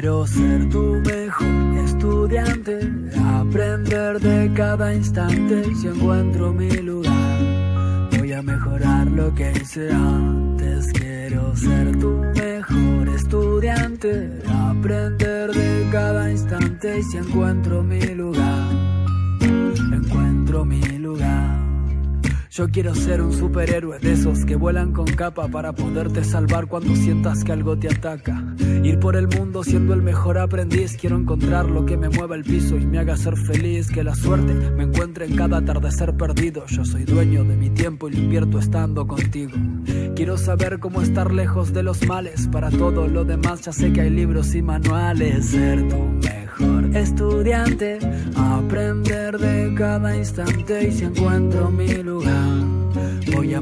Quiero ser tu mejor estudiante, aprender de cada instante y si encuentro mi lugar. Voy a mejorar lo que hice antes. Quiero ser tu mejor estudiante, aprender de cada instante y si encuentro mi lugar. Yo quiero ser un superhéroe de esos que vuelan con capa para poderte salvar cuando sientas que algo te ataca. Ir por el mundo siendo el mejor aprendiz. Quiero encontrar lo que me mueva el piso y me haga ser feliz. Que la suerte me encuentre en cada atardecer perdido. Yo soy dueño de mi tiempo y lo invierto estando contigo. Quiero saber cómo estar lejos de los males. Para todo lo demás ya sé que hay libros y manuales. Ser tu mejor estudiante. Aprender de cada instante y si encuentro mi lugar.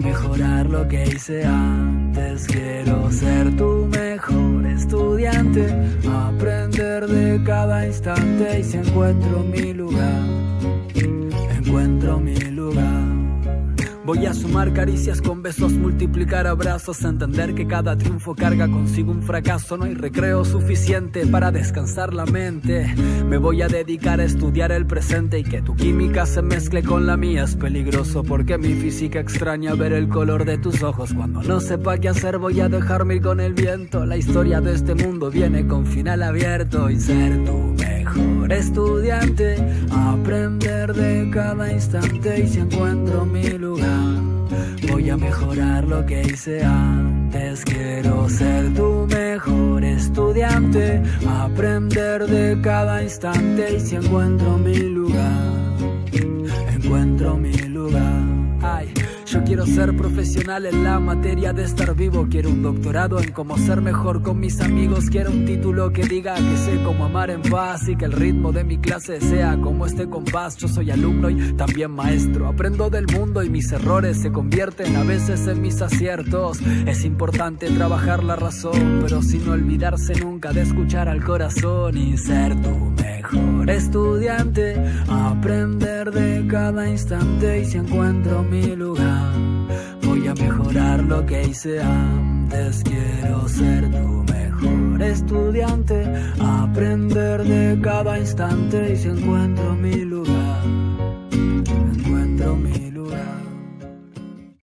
Mejorar lo que hice antes. Quiero ser tu mejor estudiante. Aprender de cada instante y si encuentro mi lugar. Voy a sumar caricias con besos, multiplicar abrazos, entender que cada triunfo carga consigo un fracaso. No hay recreo suficiente para descansar la mente. Me voy a dedicar a estudiar el presente y que tu química se mezcle con la mía es peligroso porque mi física extraña ver el color de tus ojos. Cuando no sepa qué hacer, voy a dejarme ir con el viento. La historia de este mundo viene con final abierto tu mejor estudiante. Aprender de cada instante y si encuentro mi lugar. Voy a mejorar lo que hice antes. Quiero ser tu mejor estudiante. Aprender de cada instante y si encuentro mi lugar. Encuentro mi lugar. Ay. Yo quiero ser profesional en la materia de estar vivo. Quiero un doctorado en cómo ser mejor con mis amigos. Quiero un título que diga que sé cómo amar en paz y que el ritmo de mi clase sea como este compás. Yo soy alumno y también maestro. Aprendo del mundo y mis errores se convierten a veces en mis aciertos. Es importante trabajar la razón, pero sin olvidarse nunca de escuchar al corazón y ser tu mejor estudiante. Aprender de cada instante y si encuentro mi lugar. Voy a mejorar lo que hice antes. Quiero ser tu mejor estudiante. Aprender de cada instante y si encuentro mi lugar.